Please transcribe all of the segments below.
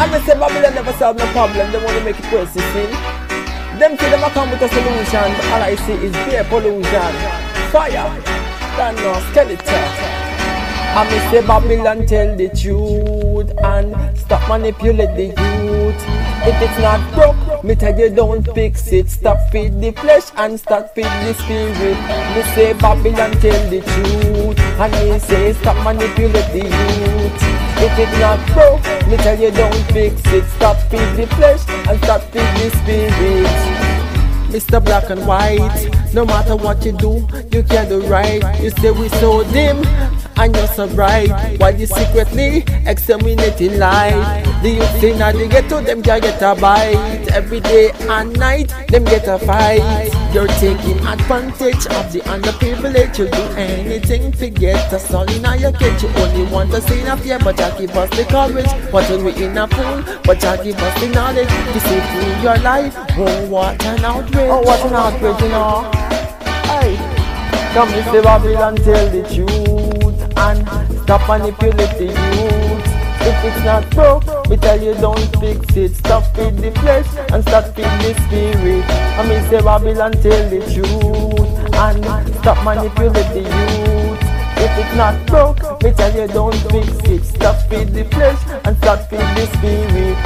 And they say Babylon never solve no problem, they want to make it worse, you see. Them them a come with a solution, but all I see is beer pollution. Fire, than no skeleton. I me say Babylon tell the truth and stop manipulate the youth. If it's not broke, me tell you don't fix it. Stop feed the flesh and start feed the spirit. Me say Babylon tell the truth and me say stop manipulate the youth. If it's not broke, me tell you don't fix it. Stop feed the flesh and start feed the spirit. Mr. Black and White. No matter what you do, you can't do right. You say we so dim and you're so bright. While you secretly exterminating light. The youth in the ghetto, them can get a bite. Every day and night, them get a fight. You're taking advantage of the underprivileged. You do anything to get us all in your cage. You only want to see enough fear, but you give us the courage. What will we in a fool? But you give us the knowledge to see through your life. Oh, what an outrage! Oh, what an outrage, you know. Hey, come and say Babylon, tell the truth and stop manipulating youth. If it's not broke, we tell you don't fix it. Stop feed the flesh and start feed the spirit. I mean say Babylon tell the truth and stop manipulate the youth. If it's not broke, we tell you don't fix it. Stop feed the flesh and start feed the spirit.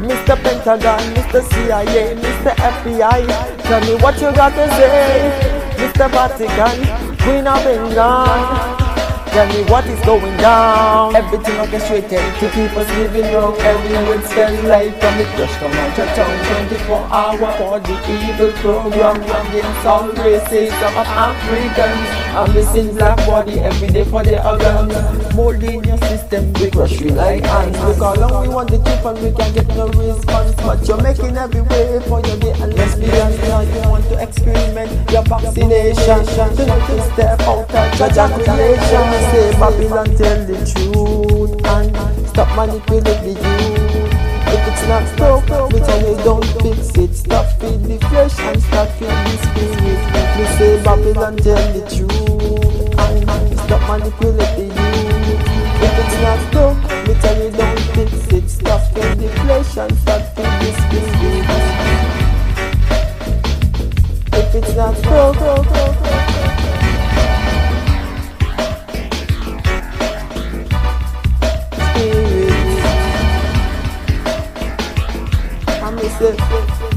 Mr. Pentagon, Mr. CIA, Mr. FBI, tell me what you got to say. Mr. Vatican, Queen of England. Tell me what is going down. Everything orchestrated to keep us living wrong. Everyone spend life from it just come out of town. 24 hour for the evil program against all racism of Africans. I'm missing black body every day for the organs. Molding your system, we crush you like ants. Look how long we want the truth and we can get no response. But you're making every way for your gay and lesbian. Now you want experiment your vaccination. To not to step out of judge creation say Babylon tell the truth and stop manipulating the youth. If it's not we tell you don't fix it. Stop feed the flesh and start feed the spirit. We say Babylon tell the truth and stop manipulating the youth. If it's not broke, it's not so. Spirit, I miss it.